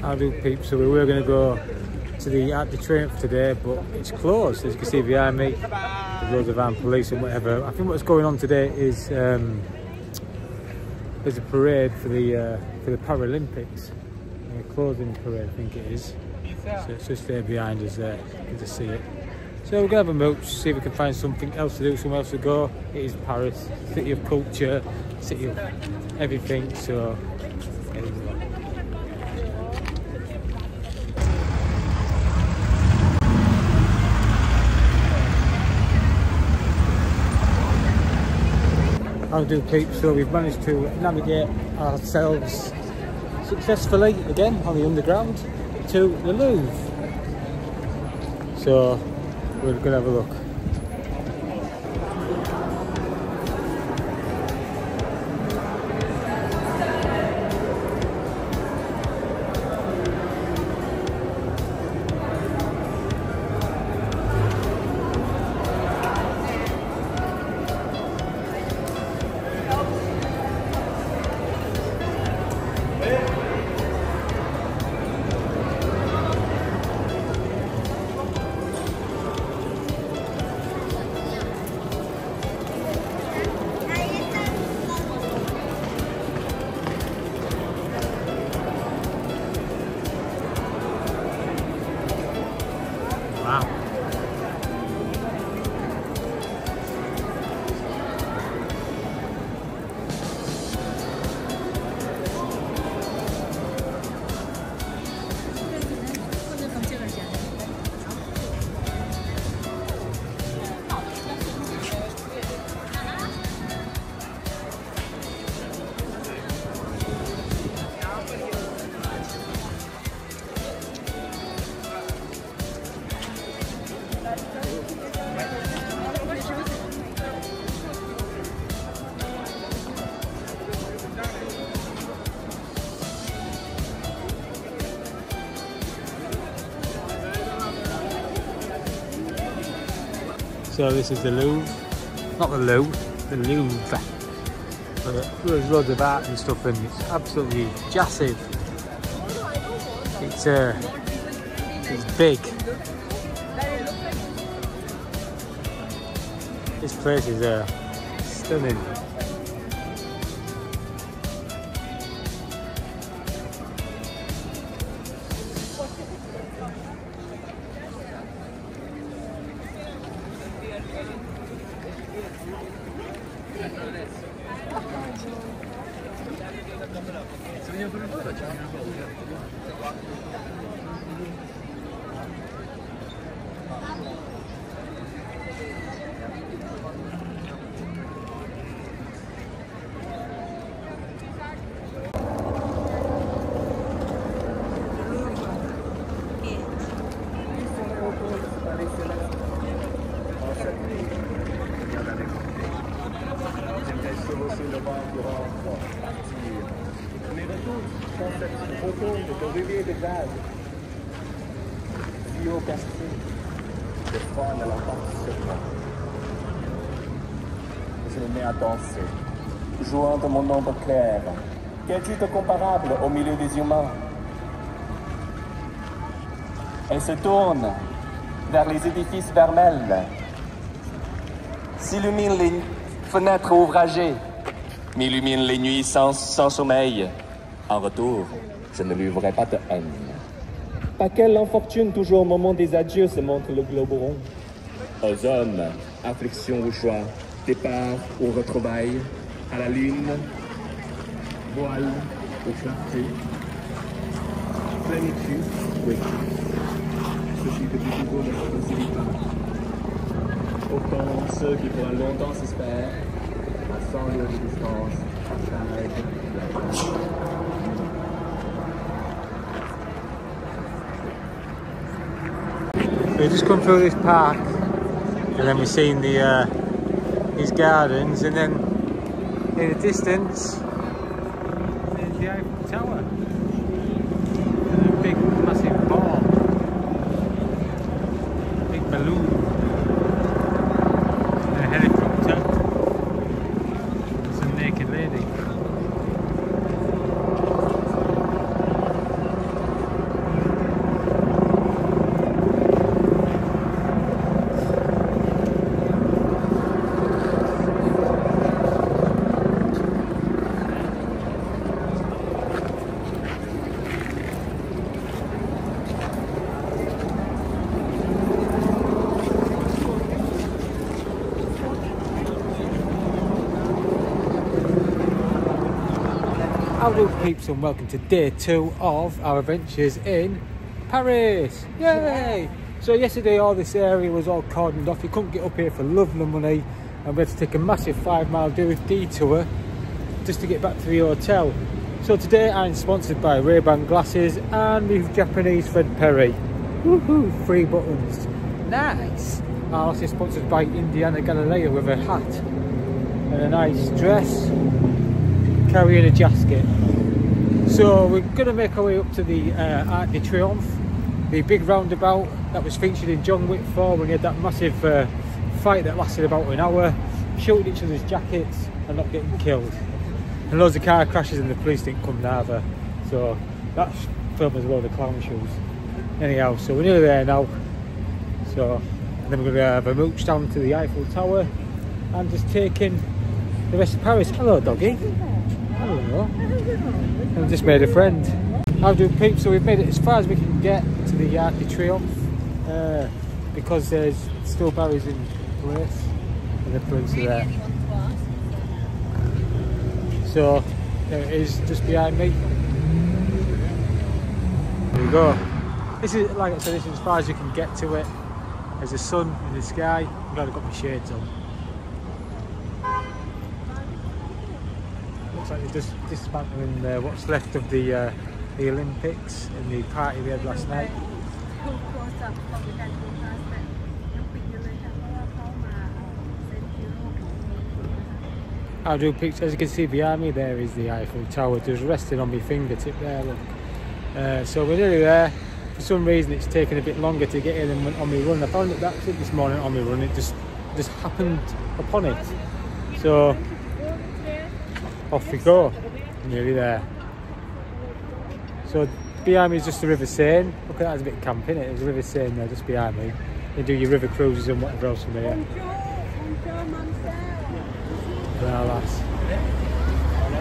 Do peeps. So we were going to go to the Arc de Triomphe today, but it's closed. As you can see behind me, loads of armed police and whatever. I think what's going on today is um, there's a parade for the uh, for the Paralympics. A closing parade, I think it is. So it's just there behind us there. You can just see it. So we're gonna have a mooch, see if we can find something else to do, somewhere else to go. It is Paris, city of culture, city of everything. So. yeah, let's go. I'll do peeps. So we've managed to navigate ourselves successfully again on the underground to the Louvre. So we're gonna have a look. So this is the Louvre, not the Louvre, the Louvre. But there's loads of art and stuff and it's absolutely massive. It's uh, it's big. This place is uh, stunning. L'entend seulement. Je me mets à danser, jouant de mon ombre claire. Qu'est-tu de comparable au milieu des humains Elle se tourne vers les édifices vermelles, s'illumine les fenêtres ouvragées, m'illumine les nuits sans sommeil. En retour, je ne lui livrerai pas de haine. Pas quelle infortune, toujours au moment des adieux, se montre le globe rond. Aux hommes, affliction ou joie, départ ou retrouvailles, à la lune, voile ou clarté, plénitude, oui. Ceci que tu toujours ne facilite pas. Autant ceux qui pour un longtemps s'espèrent, à 100 lieues de distance, partagent la We just come through this park, and then we've seen the uh, these gardens, and then in the distance, there's the Eiffel Tower, and a big, massive ball, big balloon, and a helicopter, and some naked lady. Do peeps and welcome to day two of our adventures in Paris. Yay! So yesterday all this area was all cordoned off. You couldn't get up here for love nor money and we had to take a massive five mile detour just to get back to the hotel. So today I'm sponsored by Ray-Ban glasses and with Japanese Fred Perry. Woohoo! Three buttons. Nice! I'm also sponsored by Indiana Galileo with a hat and a nice dress carrying a jasket. So we're going to make our way up to the uh, Arc de Triomphe, the big roundabout that was featured in John Wick 4 when he had that massive uh, fight that lasted about an hour, shooting each other's jackets and not getting killed. And loads of car crashes and the police didn't come neither. So that's film as well, the clown shoes. Anyhow, so we're nearly there now. So then we're going to have a mooch down to the Eiffel Tower and just taking the rest of Paris. Hello, doggy. Hello. I've just made a friend. How do peeps? So we've made it as far as we can get to the Arc de Triomphe uh, because there's still barriers in place and the police are there. So there it is just behind me. There you go. This is like I said, this is as far as you can get to it. There's the sun in the sky. I'm glad I've got my shades on. Looks like they're just dismantling uh, what's left of the uh, the Olympics and the party we had last night. I'll do pictures. As you can see behind me, there is the Eiffel Tower, just resting on my fingertip there. Look. Uh, so we're nearly there. For some reason, it's taken a bit longer to get in than on my run. I found it that's it this morning on my run. It just just happened upon it. So off we go. Nearly there. So behind me is just the River Seine. Look at that, there's a bit of camp in it. There's a River Seine there just behind me. You do your river cruises and whatever else from here. There, lass.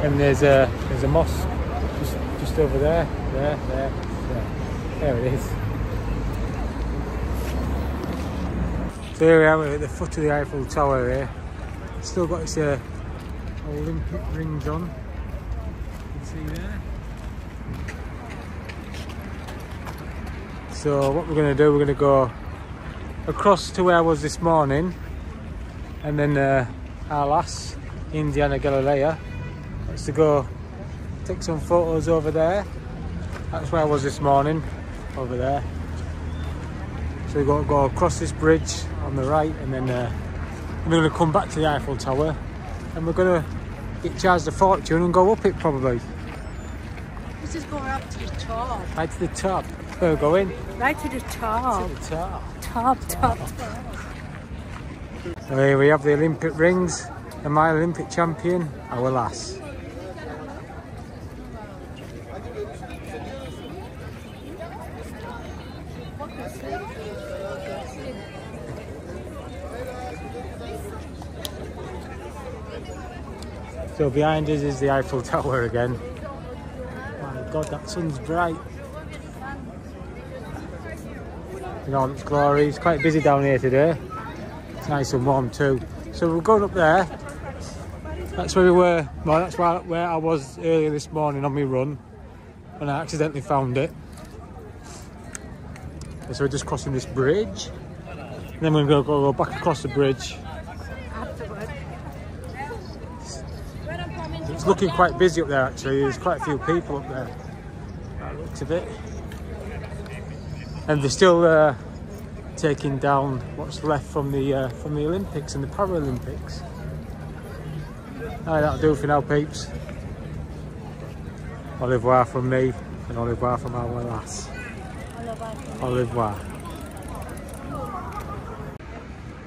And there's a there's a mosque just just over there. There, there, there. There it is. So here we are we're at the foot of the Eiffel Tower here. Still got its uh, Olympic rings on. You can see there. So what we're going to do, we're going to go across to where I was this morning and then uh, our last Indiana Galileo. Let's to go take some photos over there. That's where I was this morning, over there. So we're going to go across this bridge on the right and then uh, we're going to come back to the Eiffel Tower and we're going to get charged a fortune and go up it probably. This is going up to the top. Right to the top. We're going? Right to the top. To the top. Top, top. So here we have the Olympic rings and my Olympic champion, our lass. So behind us is the Eiffel Tower again. My God, that sun's bright. In all its glory. It's quite busy down here today. It's nice and warm too. So we're going up there. That's where we were. Well, that's where, where I was earlier this morning on my run. And I accidentally found it. So we're just crossing this bridge. And then we're going to go back across the bridge looking quite busy up there actually. There's quite a few people up there. That looks of it. And they're still uh, taking down what's left from the uh, from the Olympics and the Paralympics. Alright, that'll do for now, peeps. Au revoir from me and au revoir from our lass. Au revoir.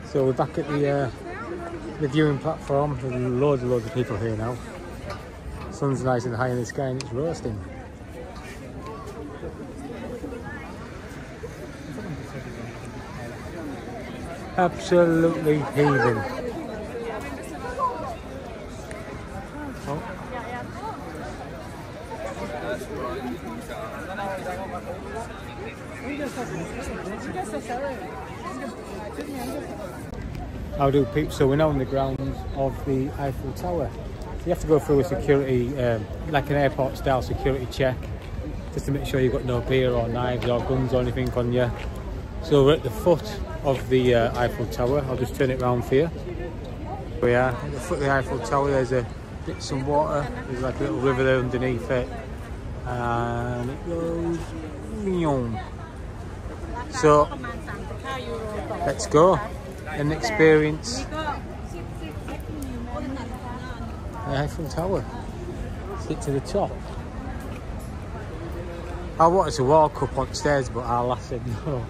So we're back at the uh, the viewing platform. There's loads and loads of people here now sun's nice and high in the sky and it's roasting. Absolutely heaving. How do peeps? So we're now on the grounds of the Eiffel Tower. You have to go through a security, um, like an airport style security check, just to make sure you've got no beer or knives or guns or anything on you. So we're at the foot of the uh, Eiffel Tower. I'll just turn it around for you. We are at the foot of the Eiffel Tower. There's a bit some water. There's like a little river there underneath it, and it goes. So let's go and experience the Eiffel Tower. Get to the top. I wanted to walk up on stairs, but our lass said no.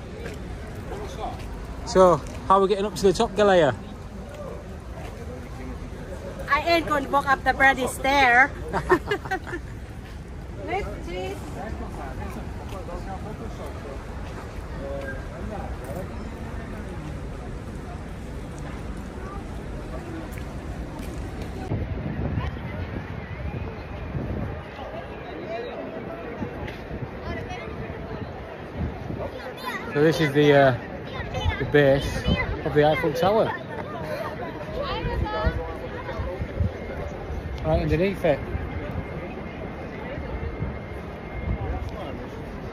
So, how are we getting up to the top, Galea? I ain't going to walk up the bloody stair. Lift, please. So this is the uh, the base of the Eiffel Tower. Right underneath it.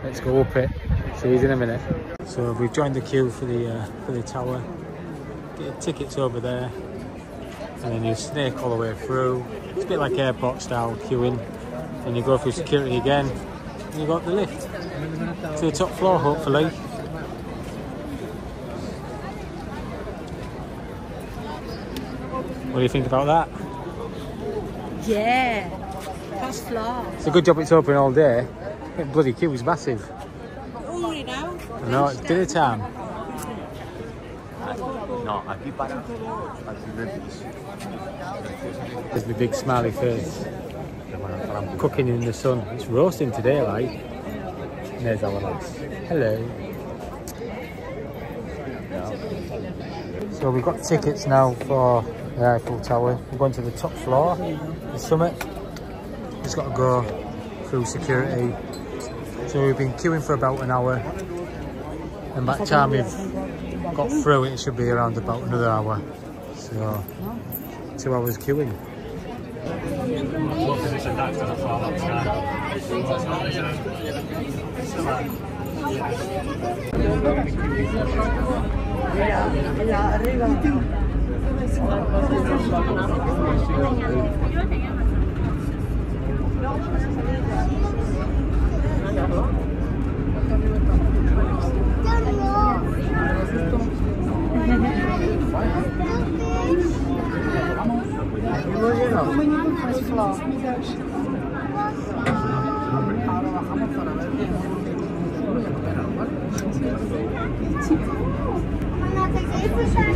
Let's go up it. See you in a minute. So we've joined the queue for the uh, for the tower. Get tickets over there, and then you snake all the way through. It's a bit like airport style queuing. And you go through security again, and you go up the lift to the top floor, hopefully. What do you think about that? Yeah. First floor. It's a good job it's open all day. That bloody queue is massive. Hungry now? I know, it's dinner time. No, aquí para al siguiente. There's my big smiley face. I'm Cooking in the sun. It's roasting today, like. And there's our lads. Hello. So we've got tickets now for the Eiffel Tower. We're going to the top floor, the summit. Just got to go through security. So we've been queuing for about an hour. And by the time we've got through it, should be around about another hour. So, two hours queuing. No, Mama, kijk even zijn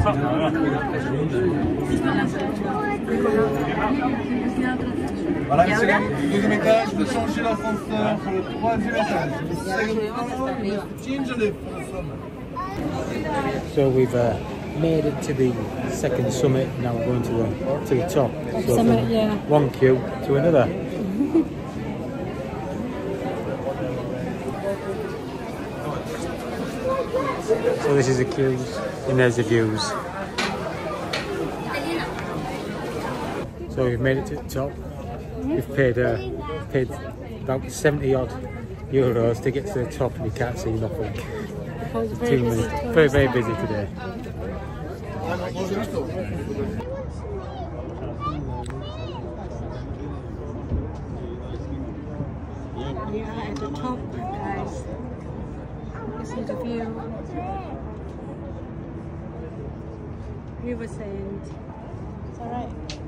Gracias. Voilà, c'est le deuxième étage, de changer l'ascenseur sur le troisième étage. Change the lift for the summer. So we've uh, made it to the second summit. Now we're going to the to the top. So Summit, from yeah. One queue to another. so this is the queues, and there's the views. So we've made it to the top. We've paid uh, paid about 70 odd euros to get to the top, and you can't see nothing. Too many. Very very busy today. We are at the top, guys. This is the view. River Seine. It's alright.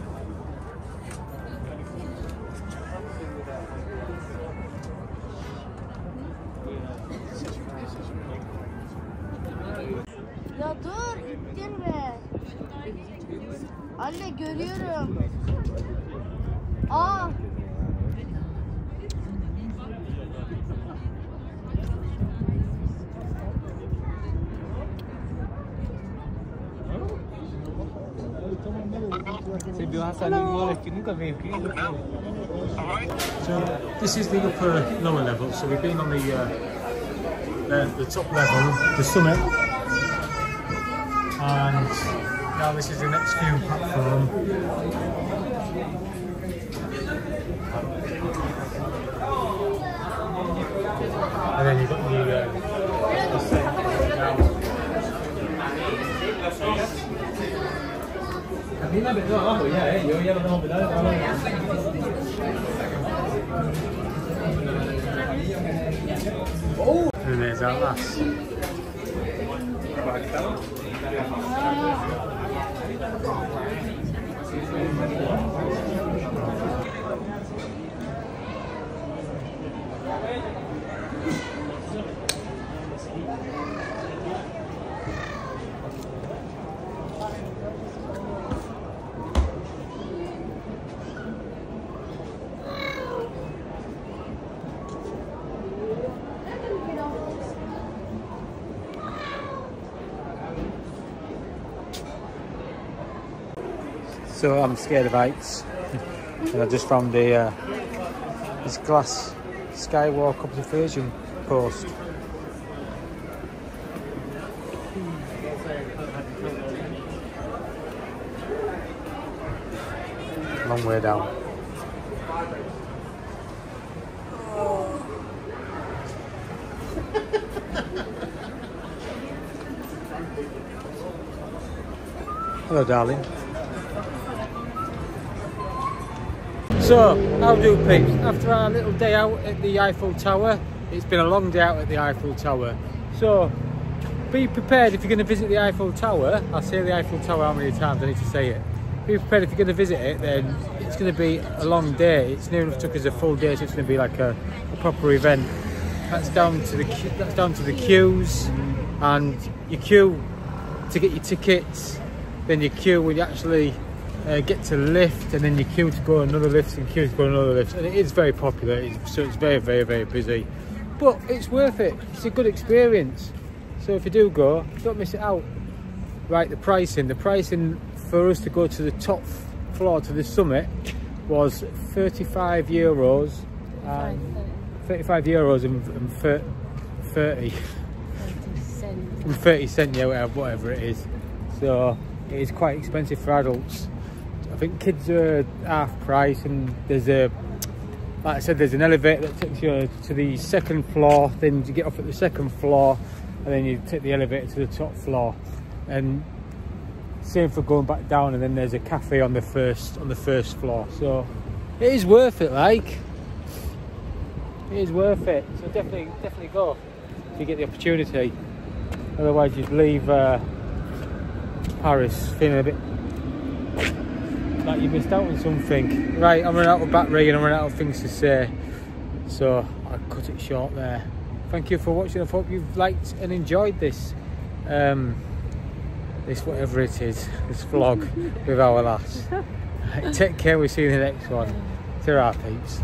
Anne görüyorum. Aa. So this is the upper lower level. So we've been on the uh, the, the top level, the summit, and now this is the next view platform. And then you've got the, uh, descent down. And there's our last. Thank you. So I'm scared of heights. and I just found the uh, this glass skywalk observation post. Long way down. Hello, darling. So, how do peeps? After our little day out at the Eiffel Tower, it's been a long day out at the Eiffel Tower. So, be prepared if you're going to visit the Eiffel Tower. I'll say the Eiffel Tower how many times I need to say it. Be prepared if you're going to visit it, then it's going to be a long day. It's near enough took us a full day, so it's going to be like a, a proper event. That's down to the that's down to the queues, and you queue to get your tickets. Then you queue when you actually uh, get to lift and then you queue to go on another lift and queue to go on another lift. And it is very popular it's, so it's very very very busy. But it's worth it it's a good experience. So if you do go don't miss it out. Right the pricing the pricing for us to go to the top floor to the summit was 35 euros and 35 euros and, and thir- 30 and 30 cent yeah whatever, whatever it is. So it is quite expensive for adults think kids are half price and there's a like I said there's an elevator that takes you to the second floor then you get off at the second floor and then you take the elevator to the top floor. And same for going back down and then there's a cafe on the first on the first floor. So it is worth it like. It is worth it. So definitely definitely go if you get the opportunity. Otherwise you'd leave uh, Paris feeling a bit like you missed out on something. Right, I'm running out of battery and I'm running out of things to say. So I'll cut it short there. Thank you for watching. I hope you've liked and enjoyed this. Um, this whatever it is, this vlog with our lass. Right, take care, we'll see you in the next one. Ta-ra peeps.